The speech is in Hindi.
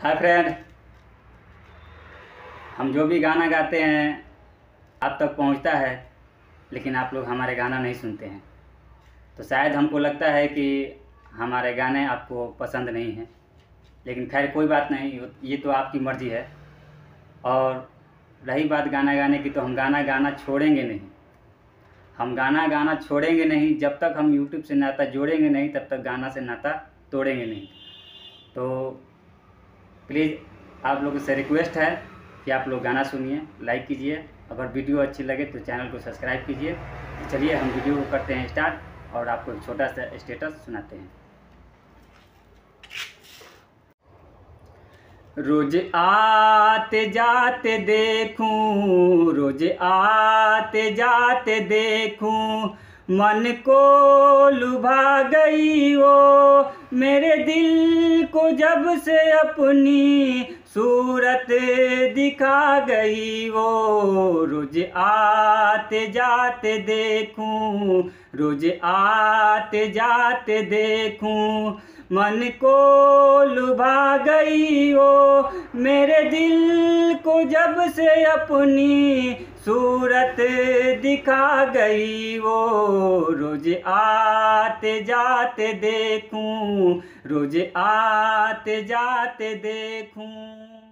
हाय फ्रेंड हम जो भी गाना गाते हैं आप तक पहुँचता है, लेकिन आप लोग हमारे गाना नहीं सुनते हैं। तो शायद हमको लगता है कि हमारे गाने आपको पसंद नहीं हैं। लेकिन खैर, कोई बात नहीं, ये तो आपकी मर्ज़ी है। और रही बात गाना गाने की तो हम गाना गाना छोड़ेंगे नहीं। हम गाना गाना छोड़ेंगे नहीं, जब तक हम यूट्यूब से नाता जोड़ेंगे नहीं, तब तक गाना से नाता तोड़ेंगे नहीं। तो प्लीज़ आप लोगों से रिक्वेस्ट है कि आप लोग गाना सुनिए लाइक कीजिए। अगर वीडियो अच्छी लगे तो चैनल को सब्सक्राइब कीजिए। चलिए हम वीडियो को करते हैं स्टार्ट और आपको छोटा सा स्टेटस सुनाते हैं। रोज आते जाते देखूँ, रोज आते जाते देखूँ, मन को लुभा गई वो मेरे दिल को जब से अपनी सूरत दिखा गई, वो रोज आते जाते देखूँ रोज आते जाते देखूँ। मन को लुभा गई वो मेरे दिल को जब से अपनी सूरत दिखा गई वो रोज आते जाते देखूँ, रोज आते जाते देखूँ।